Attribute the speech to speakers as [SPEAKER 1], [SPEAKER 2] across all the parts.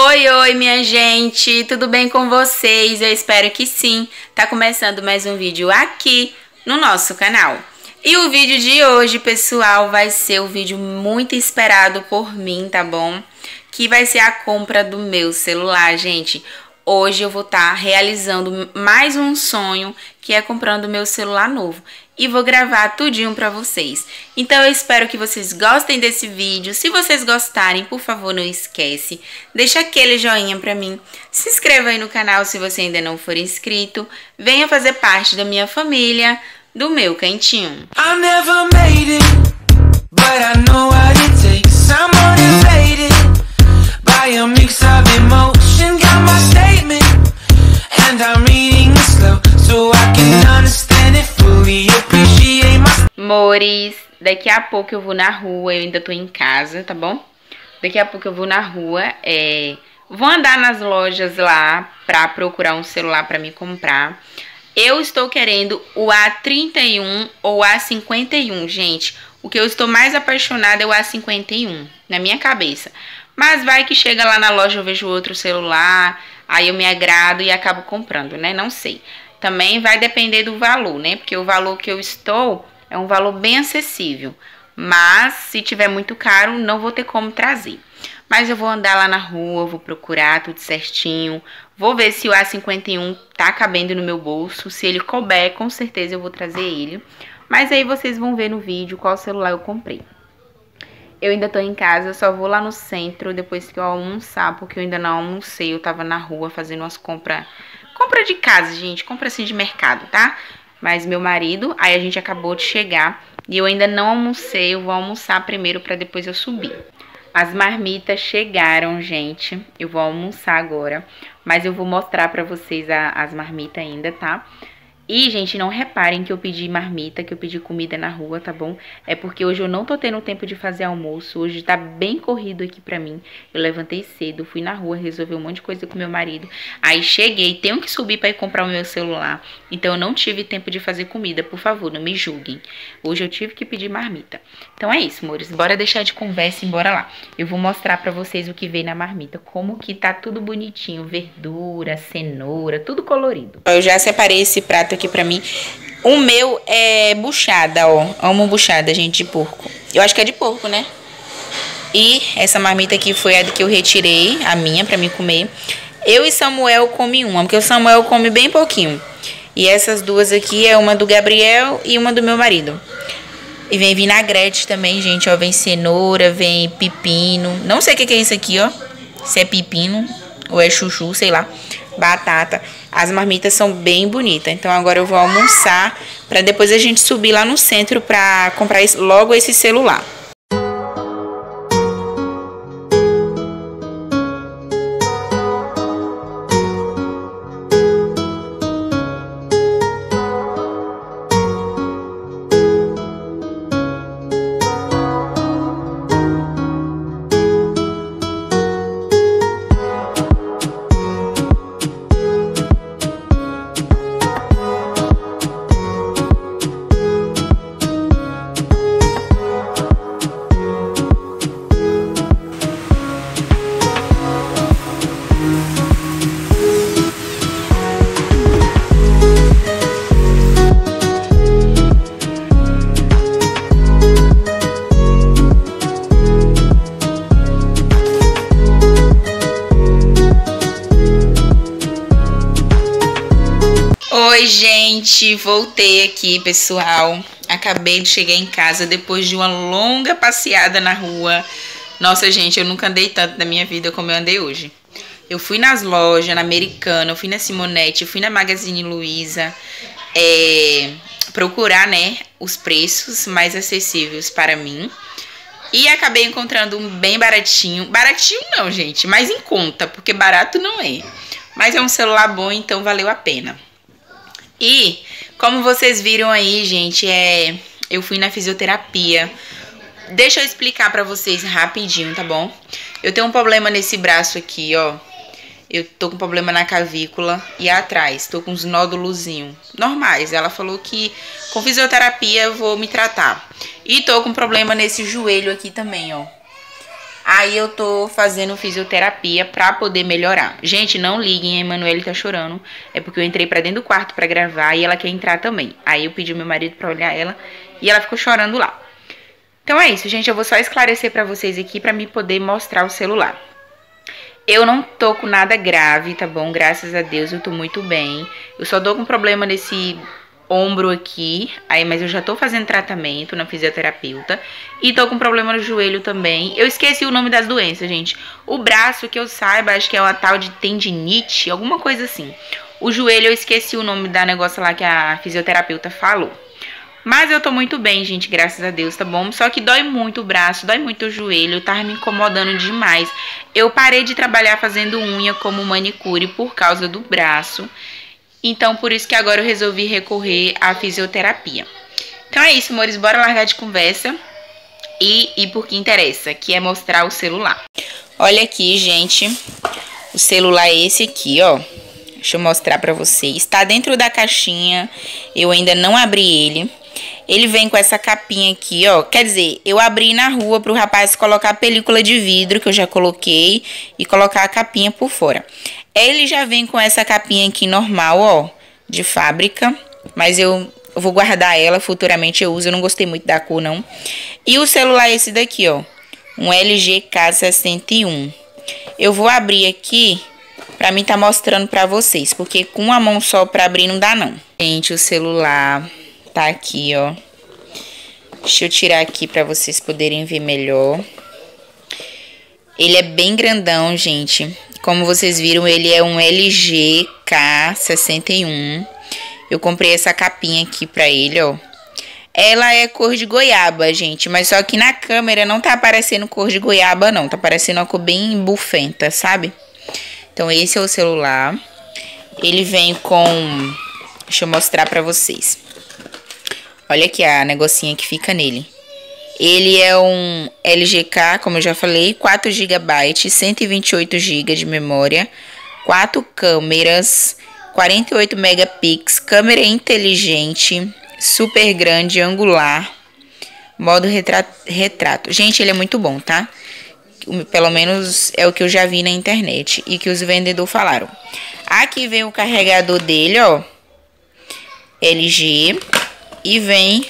[SPEAKER 1] Oi, oi, minha gente, tudo bem com vocês? Eu espero que sim. Tá começando mais um vídeo aqui no nosso canal. E o vídeo de hoje, pessoal, vai ser o vídeo muito esperado por mim, tá bom? Que vai ser a compra do meu celular, gente. Hoje eu vou estar tá realizando mais um sonho, que é comprando meu celular novo e vou gravar tudinho pra vocês. Então eu espero que vocês gostem desse vídeo. Se vocês gostarem, por favor, não esquece, deixa aquele joinha pra mim. Se inscreva aí no canal se você ainda não for inscrito. Venha fazer parte da minha família, do meu cantinho. I can understand. Mores, daqui a pouco eu vou na rua, eu ainda tô em casa, tá bom? Daqui a pouco eu vou na rua, é... Vou andar nas lojas lá pra procurar um celular pra me comprar. Eu estou querendo o A31 ou A51, gente. O que eu estou mais apaixonada é o A51, na minha cabeça. Mas vai que chega lá na loja, eu vejo outro celular, aí eu me agrado e acabo comprando, né? Não sei. Também vai depender do valor, né? Porque o valor que eu estou é um valor bem acessível. Mas se tiver muito caro, não vou ter como trazer. Mas eu vou andar lá na rua, vou procurar tudo certinho. Vou ver se o A51 tá cabendo no meu bolso. Se ele couber, com certeza eu vou trazer ele. Mas aí vocês vão ver no vídeo qual celular eu comprei. Eu ainda tô em casa, só vou lá no centro depois que eu almoçar, porque eu ainda não almocei. Eu tava na rua fazendo umas compras Compra de casa, gente, compra assim de mercado, tá? Mas meu marido, aí a gente acabou de chegar e eu ainda não almocei, eu vou almoçar primeiro para depois eu subir. As marmitas chegaram, gente. Eu vou almoçar agora, mas eu vou mostrar para vocês a, as marmitas ainda, tá? E, gente, não reparem que eu pedi marmita, que eu pedi comida na rua, tá bom? É porque hoje eu não tô tendo tempo de fazer almoço. Hoje tá bem corrido aqui pra mim. Eu levantei cedo, fui na rua, resolvi um monte de coisa com meu marido. Aí cheguei, tenho que subir pra ir comprar o meu celular. Então eu não tive tempo de fazer comida. Por favor, não me julguem. Hoje eu tive que pedir marmita. Então é isso, amores. Bora deixar de conversa e bora lá. Eu vou mostrar pra vocês o que veio na marmita. Como que tá tudo bonitinho. Verdura, cenoura, tudo colorido. Eu já separei esse prato aqui pra mim. O meu é buchada, ó. Amo buchada, gente, de porco. Eu acho que é de porco, né? E essa marmita aqui foi a que eu retirei, a minha, pra mim comer. Eu e Samuel come uma, porque o Samuel come bem pouquinho. E essas duas aqui é uma do Gabriel e uma do meu marido. E vem vinagrete também, gente, ó. Vem cenoura, vem pepino. Não sei o que é isso aqui, ó. Se é pepino ou é chuchu, sei lá batata. As marmitas são bem bonitas. Então agora eu vou almoçar para depois a gente subir lá no centro para comprar logo esse celular. Voltei aqui, pessoal. Acabei de chegar em casa depois de uma longa passeada na rua. Nossa, gente, eu nunca andei tanto na minha vida como eu andei hoje. Eu fui nas lojas, na Americana, eu fui na Simonete, eu fui na Magazine Luiza, é, procurar, né, os preços mais acessíveis para mim. E acabei encontrando um bem baratinho. Baratinho não, gente, mas em conta, porque barato não é. Mas é um celular bom, então valeu a pena. E, como vocês viram aí, gente, é, eu fui na fisioterapia. Deixa eu explicar pra vocês rapidinho, tá bom? Eu tenho um problema nesse braço aqui, ó. Eu tô com problema na cavícula e atrás. Tô com uns nódulozinhos normais. Ela falou que com fisioterapia eu vou me tratar. E tô com problema nesse joelho aqui também, ó. Aí eu tô fazendo fisioterapia pra poder melhorar. Gente, não liguem, a Emanuele tá chorando. É porque eu entrei pra dentro do quarto pra gravar e ela quer entrar também. Aí eu pedi meu marido pra olhar ela e ela ficou chorando lá. Então é isso, gente. Eu vou só esclarecer pra vocês aqui pra me poder mostrar o celular. Eu não tô com nada grave, tá bom? Graças a Deus eu tô muito bem. Eu só tô com problema nesse ombro aqui, aí mas eu já tô fazendo tratamento na fisioterapeuta e tô com problema no joelho também. Eu esqueci o nome das doenças, gente. O braço que eu saiba, acho que é uma tal de tendinite, alguma coisa assim. O joelho eu esqueci o nome da negócio lá que a fisioterapeuta falou. Mas eu tô muito bem, gente, graças a Deus, tá bom? Só que dói muito o braço, dói muito o joelho, tá me incomodando demais. Eu parei de trabalhar fazendo unha como manicure por causa do braço. Então, por isso que agora eu resolvi recorrer à fisioterapia. Então é isso, amores, bora largar de conversa e ir por que interessa, que é mostrar o celular. Olha aqui, gente, o celular é esse aqui, ó. Deixa eu mostrar pra vocês. Está dentro da caixinha, eu ainda não abri ele. Ele vem com essa capinha aqui, ó. Quer dizer, eu abri na rua pro rapaz colocar a película de vidro que eu já coloquei e colocar a capinha por fora. Ele já vem com essa capinha aqui normal, ó, de fábrica, mas eu vou guardar ela, futuramente eu uso, eu não gostei muito da cor não. E o celular é esse daqui, ó, um LG K61. Eu vou abrir aqui pra mim tá mostrando pra vocês, porque com uma mão só pra abrir não dá não. Gente, o celular tá aqui, ó. Deixa eu tirar aqui pra vocês poderem ver melhor. Ele é bem grandão, gente. Como vocês viram, ele é um LG K61. Eu comprei essa capinha aqui pra ele, ó. Ela é cor de goiaba, gente. Mas só que na câmera não tá aparecendo cor de goiaba, não. Tá aparecendo uma cor bem bufenta, sabe? Então, esse é o celular. Ele vem com... Deixa eu mostrar pra vocês. Olha aqui a negocinha que fica nele. Ele é um LGK, como eu já falei, 4 GB, 128 GB de memória, 4 câmeras, 48 megapixels, câmera inteligente, super grande, angular, modo retrato, retrato. Gente, ele é muito bom, tá? Pelo menos é o que eu já vi na internet e que os vendedores falaram. Aqui vem o carregador dele, ó. LG. E vem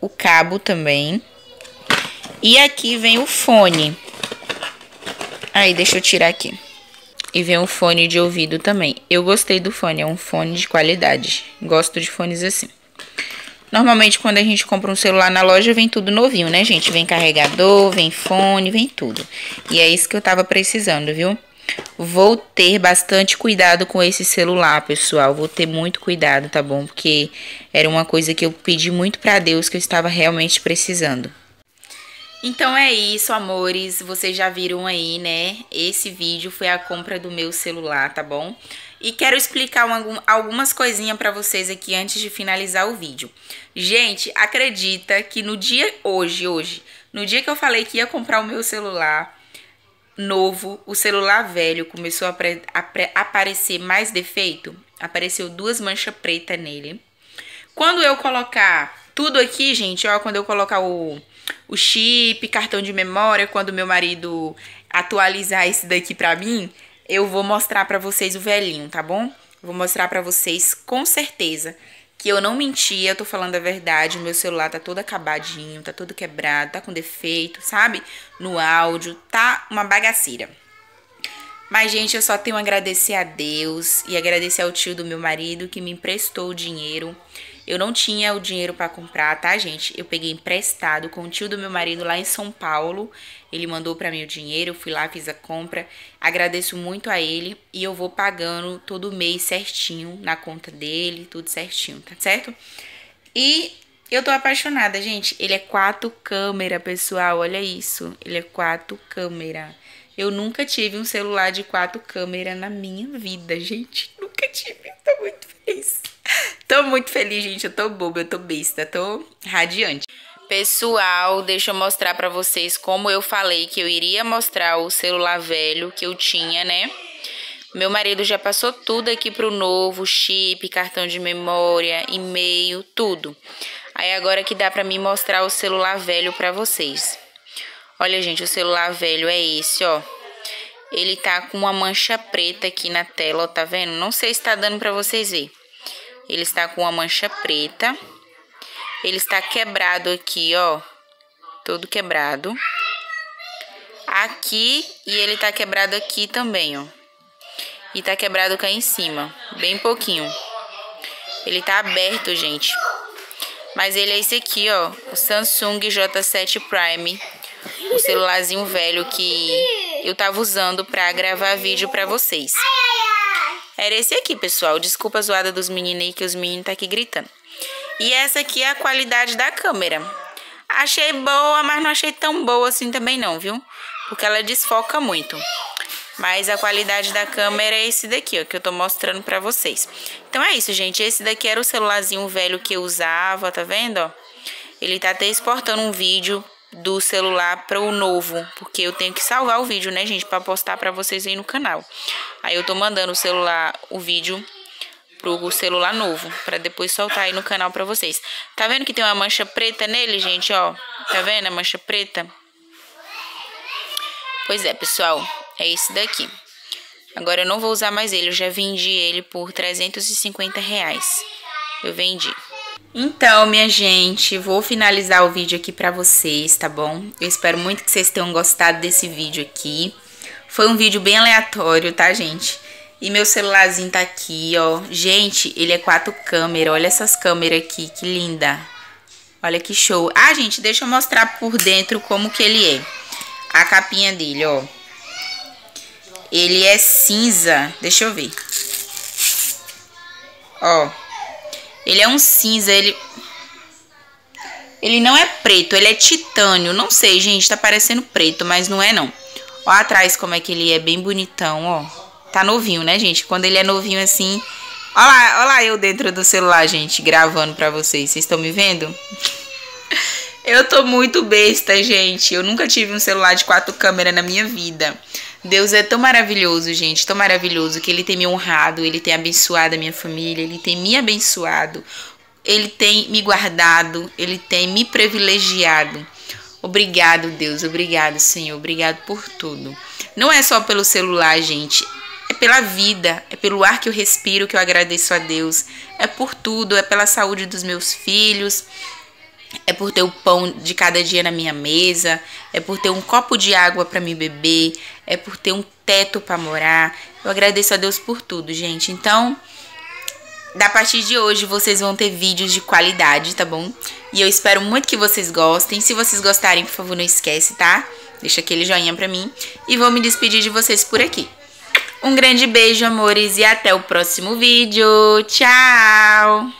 [SPEAKER 1] o cabo também. E aqui vem o fone. Aí, deixa eu tirar aqui. E vem um fone de ouvido também. Eu gostei do fone, é um fone de qualidade. Gosto de fones assim. Normalmente, quando a gente compra um celular na loja, vem tudo novinho, né, gente? Vem carregador, vem fone, vem tudo. E é isso que eu tava precisando, viu? Vou ter bastante cuidado com esse celular, pessoal. Vou ter muito cuidado, tá bom? Porque era uma coisa que eu pedi muito para Deus que eu estava realmente precisando. Então é isso, amores. Vocês já viram aí, né? Esse vídeo foi a compra do meu celular, tá bom? E quero explicar algumas coisinhas para vocês aqui antes de finalizar o vídeo. Gente, acredita que no dia hoje, hoje, no dia que eu falei que ia comprar o meu celular novo, o celular velho começou a, a aparecer mais defeito? Apareceu duas manchas pretas nele. Quando eu colocar tudo aqui, gente, ó, quando eu colocar o o chip, cartão de memória, quando meu marido atualizar esse daqui pra mim, eu vou mostrar pra vocês o velhinho, tá bom? Vou mostrar pra vocês com certeza que eu não menti, eu tô falando a verdade, meu celular tá todo acabadinho, tá todo quebrado, tá com defeito, sabe? No áudio, tá uma bagaceira. Mas, gente, eu só tenho a agradecer a Deus e agradecer ao tio do meu marido que me emprestou o dinheiro eu não tinha o dinheiro para comprar, tá, gente? Eu peguei emprestado com o tio do meu marido lá em São Paulo. Ele mandou para mim o dinheiro, eu fui lá, fiz a compra. Agradeço muito a ele e eu vou pagando todo mês certinho na conta dele, tudo certinho, tá certo? E eu tô apaixonada, gente. Ele é quatro câmera, pessoal. Olha isso. Ele é quatro câmera. Eu nunca tive um celular de quatro câmera na minha vida, gente. Nunca tive. Tô muito feliz. Tô muito feliz, gente. Eu tô boba, eu tô besta, tô radiante. Pessoal, deixa eu mostrar pra vocês como eu falei que eu iria mostrar o celular velho que eu tinha, né? Meu marido já passou tudo aqui pro novo, chip, cartão de memória, e-mail, tudo. Aí agora que dá pra mim mostrar o celular velho pra vocês. Olha, gente, o celular velho é esse, ó. Ele tá com uma mancha preta aqui na tela, ó, tá vendo? Não sei se tá dando pra vocês verem. Ele está com uma mancha preta. Ele está quebrado aqui, ó. Todo quebrado. Aqui e ele tá quebrado aqui também, ó. E tá quebrado cá em cima, bem pouquinho. Ele tá aberto, gente. Mas ele é esse aqui, ó, o Samsung J7 Prime. O celularzinho velho que eu tava usando pra gravar vídeo pra vocês. Era esse aqui, pessoal. Desculpa a zoada dos meninos aí, que os meninos tá aqui gritando. E essa aqui é a qualidade da câmera. Achei boa, mas não achei tão boa assim também não, viu? Porque ela desfoca muito. Mas a qualidade da câmera é esse daqui, ó, que eu tô mostrando pra vocês. Então é isso, gente. Esse daqui era o celularzinho velho que eu usava, tá vendo, ó? Ele tá até exportando um vídeo do celular para o novo, porque eu tenho que salvar o vídeo, né, gente, para postar para vocês aí no canal. Aí eu tô mandando o celular, o vídeo pro celular novo, para depois soltar aí no canal para vocês. Tá vendo que tem uma mancha preta nele, gente, ó? Tá vendo a mancha preta? Pois é, pessoal, é esse daqui. Agora eu não vou usar mais ele, eu já vendi ele por 350 reais. Eu vendi. Então, minha gente, vou finalizar o vídeo aqui pra vocês, tá bom? Eu espero muito que vocês tenham gostado desse vídeo aqui. Foi um vídeo bem aleatório, tá, gente? E meu celularzinho tá aqui, ó. Gente, ele é quatro câmeras. Olha essas câmeras aqui, que linda. Olha que show. Ah, gente, deixa eu mostrar por dentro como que ele é. A capinha dele, ó. Ele é cinza. Deixa eu ver. Ó. Ele é um cinza, ele... Ele não é preto, ele é titânio. Não sei, gente, tá parecendo preto, mas não é não. Ó atrás como é que ele é, bem bonitão, ó. Tá novinho, né, gente? Quando ele é novinho assim... Ó lá, ó lá eu dentro do celular, gente, gravando pra vocês. Vocês estão me vendo? eu tô muito besta, gente. Eu nunca tive um celular de quatro câmeras na minha vida. Deus é tão maravilhoso, gente, tão maravilhoso que ele tem me honrado, ele tem abençoado a minha família, ele tem me abençoado, ele tem me guardado, ele tem me privilegiado. Obrigado, Deus, obrigado, Senhor, obrigado por tudo. Não é só pelo celular, gente, é pela vida, é pelo ar que eu respiro que eu agradeço a Deus, é por tudo, é pela saúde dos meus filhos, é por ter o pão de cada dia na minha mesa, é por ter um copo de água para me beber, é por ter um teto para morar. Eu agradeço a Deus por tudo, gente. Então, da partir de hoje vocês vão ter vídeos de qualidade, tá bom? E eu espero muito que vocês gostem. Se vocês gostarem, por favor, não esquece, tá? Deixa aquele joinha pra mim. E vou me despedir de vocês por aqui. Um grande beijo, amores, e até o próximo vídeo. Tchau!